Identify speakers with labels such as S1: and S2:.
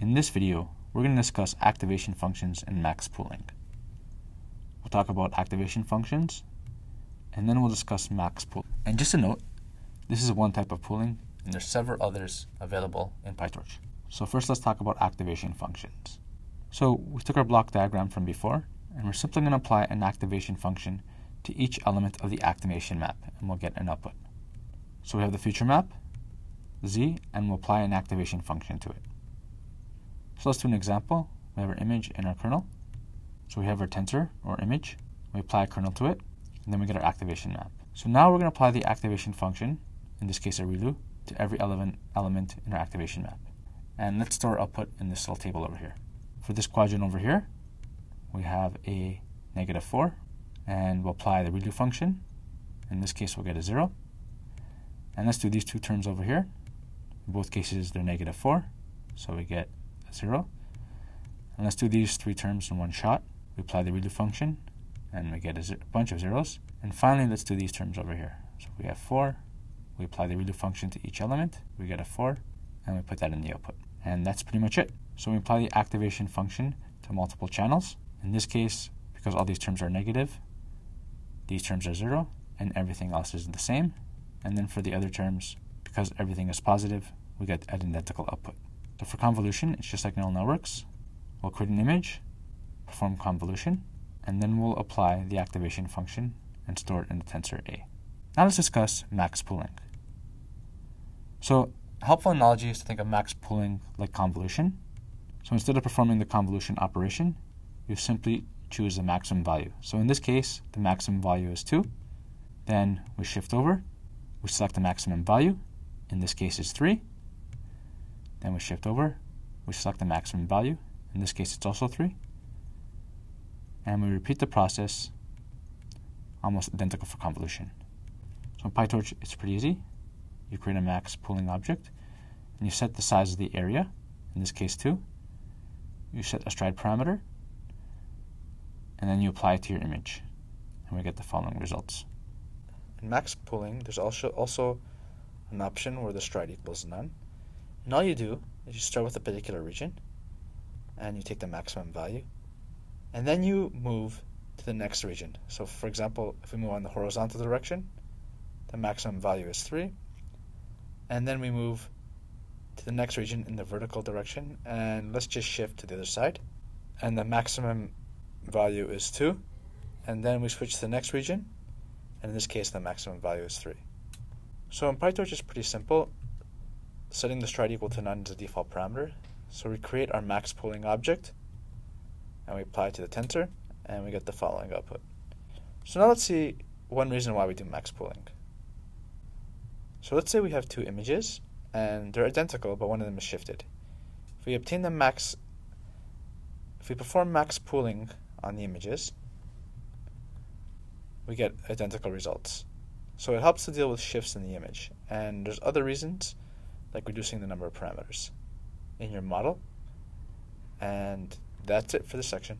S1: In this video, we're going to discuss activation functions and max pooling. We'll talk about activation functions, and then we'll discuss max pooling. And just a note, this is one type of pooling, and there's several others available in PyTorch. So first let's talk about activation functions. So we took our block diagram from before, and we're simply going to apply an activation function to each element of the activation map, and we'll get an output. So we have the future map, z, and we'll apply an activation function to it. So let's do an example. We have our image in our kernel. So we have our tensor, or image. We apply a kernel to it, and then we get our activation map. So now we're going to apply the activation function, in this case a ReLU, to every element, element in our activation map. And let's store output in this little table over here. For this quadrant over here, we have a negative 4, and we'll apply the ReLU function. In this case, we'll get a 0. And let's do these two terms over here. In both cases, they're negative 4, so we get 0. And let's do these three terms in one shot. We apply the ReLU function, and we get a bunch of zeros. And finally, let's do these terms over here. So we have 4. We apply the ReLU function to each element. We get a 4, and we put that in the output. And that's pretty much it. So we apply the activation function to multiple channels. In this case, because all these terms are negative, these terms are 0, and everything else is the same. And then for the other terms, because everything is positive, we get an identical output. So for convolution, it's just like neural networks. We'll create an image, perform convolution, and then we'll apply the activation function and store it in the tensor A. Now let's discuss max pooling. So helpful analogy is to think of max pooling like convolution. So instead of performing the convolution operation, you simply choose the maximum value. So in this case, the maximum value is 2. Then we shift over, we select the maximum value. In this case, is 3. Then we shift over, we select the maximum value. In this case, it's also 3. And we repeat the process almost identical for convolution. So in PyTorch, it's pretty easy. You create a max pooling object, and you set the size of the area, in this case 2. You set a stride parameter, and then you apply it to your image, and we get the following results.
S2: In max pooling, there's also also an option where the stride equals none. And all you do is you start with a particular region and you take the maximum value and then you move to the next region. So for example, if we move on the horizontal direction, the maximum value is 3 and then we move to the next region in the vertical direction and let's just shift to the other side and the maximum value is 2 and then we switch to the next region and in this case the maximum value is 3. So in PyTorch it's pretty simple. Setting the stride equal to none is the default parameter. So we create our max pooling object and we apply it to the tensor and we get the following output. So now let's see one reason why we do max pooling. So let's say we have two images and they're identical but one of them is shifted. If we obtain the max if we perform max pooling on the images, we get identical results. So it helps to deal with shifts in the image. And there's other reasons, like reducing the number of parameters in your model. And that's it for this section.